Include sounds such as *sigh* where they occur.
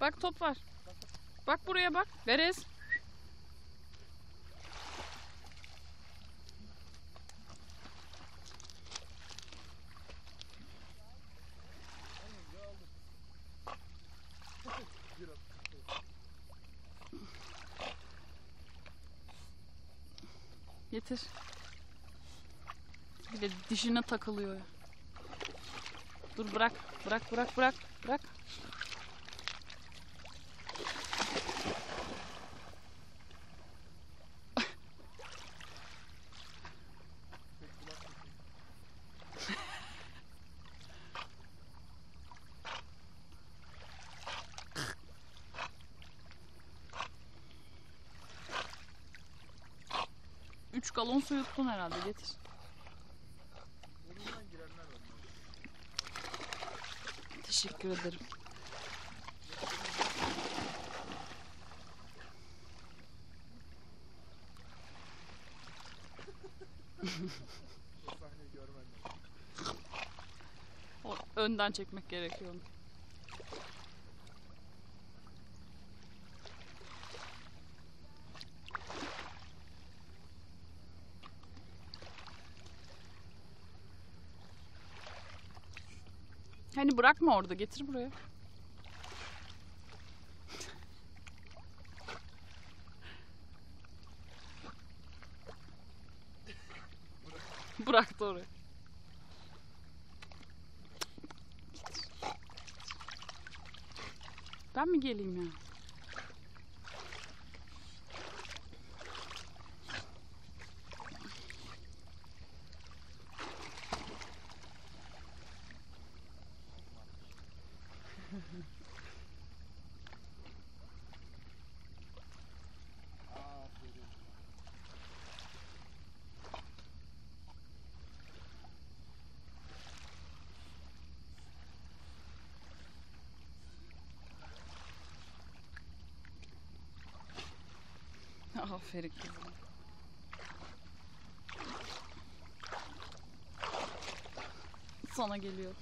Bak top var. Bak buraya bak. Verez. Getir. Bir de dişine takılıyor. Dur bırak. Bırak bırak bırak. Bırak. Üç galon su yuttun herhalde getir. Teşekkür ederim. *laughs* O, önden çekmek gerekiyor. Hani bırakma orada getir buraya. Bıraktı oraya. Ben mi geleyim ya? Aferin. Kızım. Sana geliyor.